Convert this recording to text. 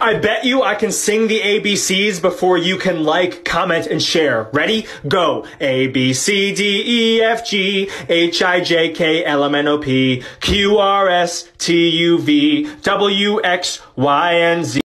I bet you I can sing the ABCs before you can like, comment, and share. Ready? Go. A, B, C, D, E, F, G, H, I, J, K, L, M, N, O, P, Q, R, S, T, U, V, W, X, Y, and Z.